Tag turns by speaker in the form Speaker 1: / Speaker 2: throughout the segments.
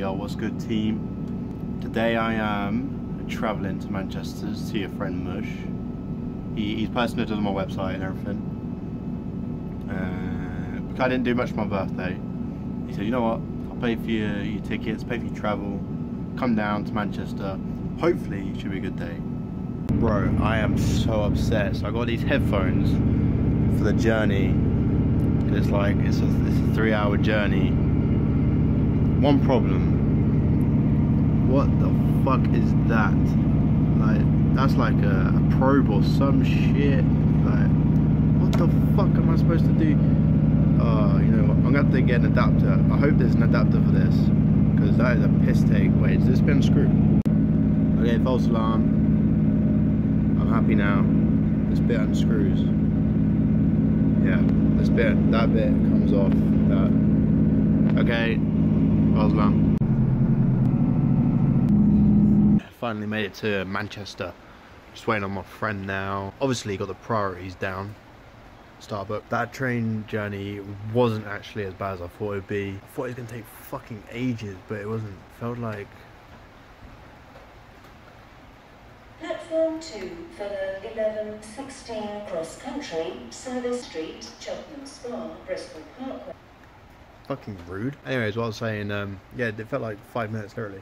Speaker 1: Yo, what's good team? Today I am travelling to Manchester to see a friend Mush. He, he's personally on my website and everything. Uh, I didn't do much for my birthday. He said, you know what, I'll pay for your, your tickets, pay for your travel, come down to Manchester. Hopefully it should be a good day. Bro, I am so upset. So I got these headphones for the journey. It's like, it's a, it's a three hour journey one problem. What the fuck is that? Like, that's like a, a, probe or some shit. Like, what the fuck am I supposed to do? Oh, you know? I'm gonna have to get an adapter. I hope there's an adapter for this. Because that is a piss take. Wait, is this been screwed? Okay, false alarm. I'm happy now. This bit unscrews. Yeah, this bit, that bit comes off. That. Okay, Osman. Finally made it to Manchester. Just waiting on my friend now. Obviously got the priorities down. Starbucks. That train journey wasn't actually as bad as I thought it would be. I thought it was going to take fucking ages, but it wasn't. It felt like...
Speaker 2: Platform 2 for the 1116 cross country, Service Street, Cheltenham Spa, Bristol Parkway
Speaker 1: fucking rude. Anyways, what I was saying, um, yeah, it felt like five minutes early.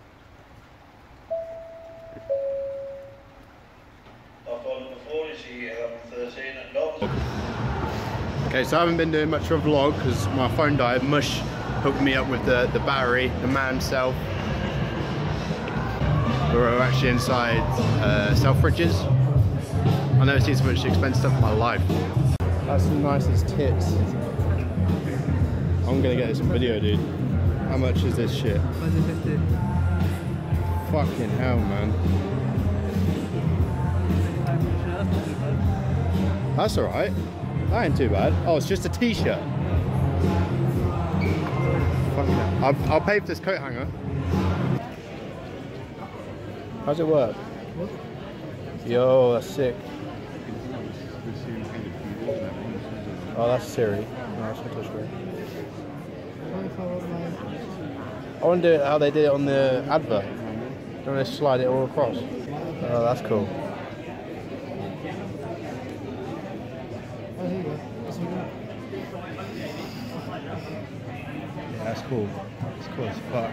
Speaker 1: Okay, so I haven't been doing much of a vlog because my phone died. Mush hooked me up with the, the battery, the man himself. We're actually inside uh, Selfridges. I've never seen so much expensive stuff in my life. That's the nicest tits. I'm gonna get this video, dude. How much is this shit? Fucking hell, man. That's alright. That ain't too bad. Oh, it's just a t-shirt. Fucking hell. I'll, I'll pay for this coat hanger. How's it work? Yo, that's sick. Oh, that's Siri. No, that's not I wonder how they did it on the advert. Don't they slide it all across? Oh, that's cool. Yeah, that's cool. That's cool as fuck.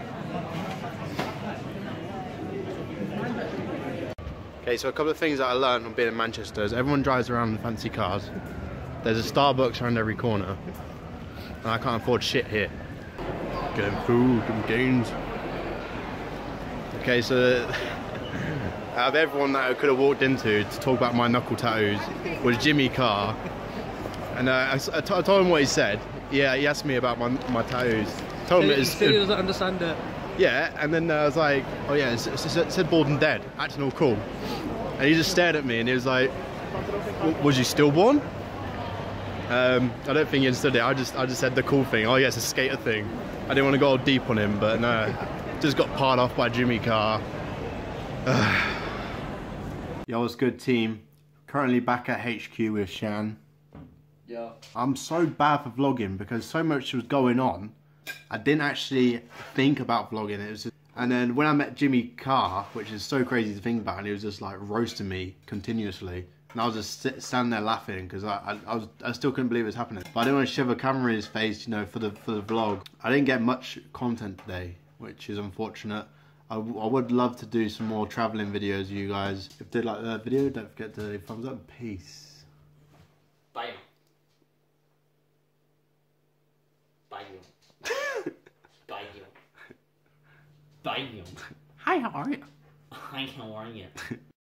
Speaker 1: Okay, so a couple of things that I learned on being in Manchester is everyone drives around in fancy cars. There's a Starbucks around every corner. And I can't afford shit here getting food and gains. Okay, so out of everyone that I could have walked into to talk about my knuckle tattoos was Jimmy Carr. And uh, I, I, I told him what he said. Yeah, he asked me about my, my tattoos. Told
Speaker 3: him
Speaker 1: it
Speaker 3: was, he doesn't understand it.
Speaker 1: Yeah, and then uh, I was like, oh yeah, it, it, it said Bald and Dead, acting all cool. And he just stared at me and he was like, was you stillborn? Um, I don't think he understood it. I just I just said the cool thing. Oh yeah, it's a skater thing. I didn't want to go deep on him, but no, just got parred off by Jimmy Carr. Yo, what's good, team? Currently back at HQ with Shan.
Speaker 3: Yeah.
Speaker 1: I'm so bad for vlogging because so much was going on. I didn't actually think about vlogging. It was just, and then when I met Jimmy Carr, which is so crazy to think about, and he was just like roasting me continuously. And I was just sit, standing there laughing because I, I, I, was I still couldn't believe it was happening. But I didn't want to shove a camera in his face, you know, for the for the vlog. I didn't get much content today, which is unfortunate. I, I would love to do some more traveling videos, you guys. If you did like that video, don't forget to thumbs up. Peace.
Speaker 3: Bye. Bye. Bye. Bye.
Speaker 1: Hi, how are you?
Speaker 3: Hi, how are you?